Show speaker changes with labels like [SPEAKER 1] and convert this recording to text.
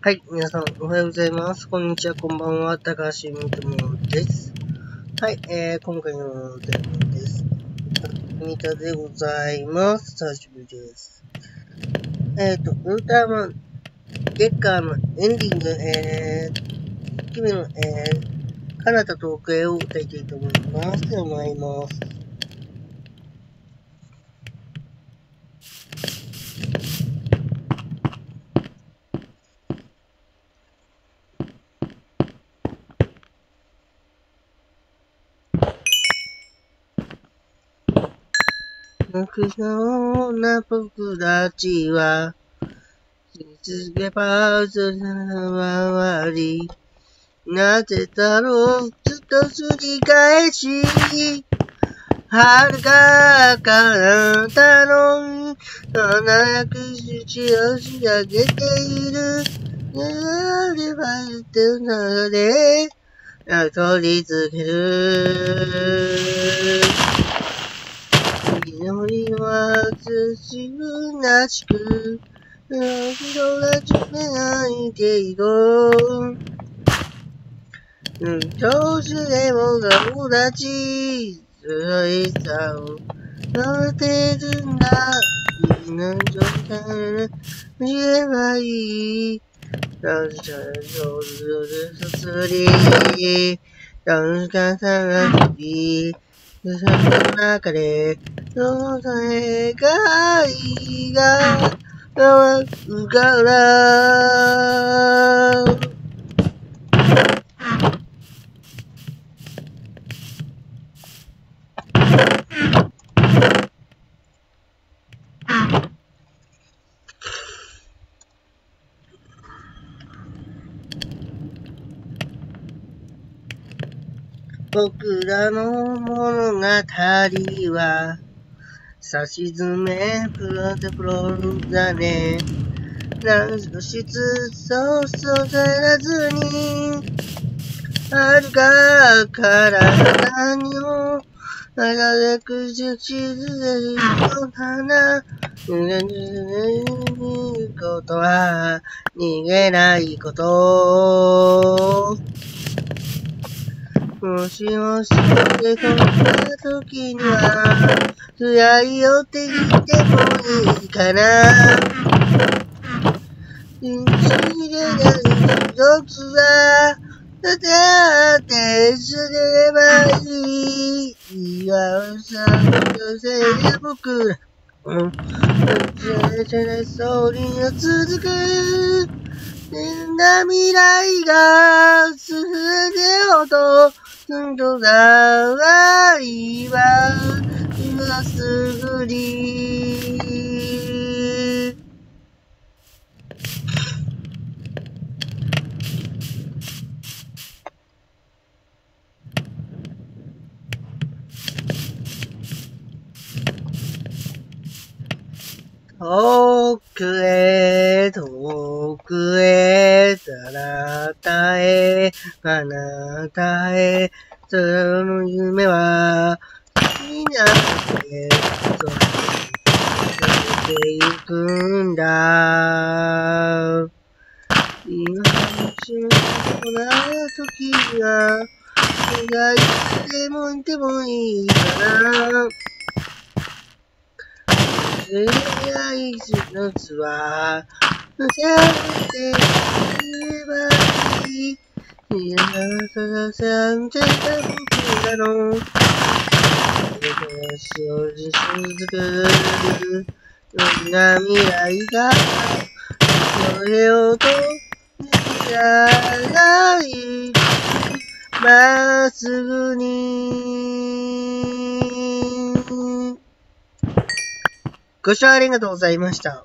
[SPEAKER 1] はい、皆さん、おはようございます。こんにちは、こんばんは、高橋みともです。はい、えー、今回のテーマです。ミタでございます。久しぶりです。えっ、ー、と、ウルトラマン、月間のエンディング、えー、君の、えー、彼方遠くへを歌いたいと思います。では参ります。僕のな僕たちは、続けばずの回り、なぜだろう、ずっと繰り返し、遥か彼方の、七く口を仕上げている、やればって中で、取り続ける。祈りは土むなしく、人が決めないけど、どうしても顔立ち、強いさを乗ってるんだ。みんな状態で言えばいい。どうしたら上手すすり、どうしたら探し、その中で、の願いが、浮から、僕らの物語は、さしずめプロテプロルだね。何の質そうそうさらずに、あるかから何を、あられくじちずれるの花、逃げることは、逃げないこと。もしもしでこんな時には、辛いよって言ってもいいかな。信じれない時は、だって捨てればいい。岩尾さんのせいで僕ら、うん、じゃない総理が続く。みんな未来がすれよと、ドがわいは、今すぐに。遠くへ、遠くへ、たらたへ、かなたへ、その夢は、みんなで、そう、ていくんだ。今のうちのこな時が、がいてもいてもいいか恋愛のつは、乗せ合って言えばいい。いや、そのさんてた僕らの、話をし続く、どんな未来が、それをと、未来ない、まっすぐに、ご視聴ありがとうございました。